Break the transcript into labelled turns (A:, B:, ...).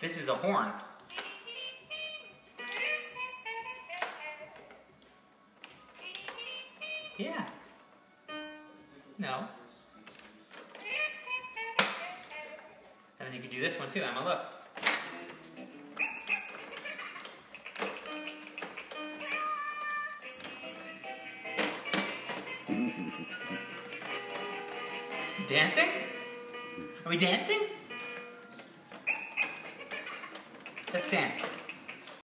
A: This is a horn. Yeah. No. And then you can do this one too, Emma, look. dancing? Are we dancing? Let's dance.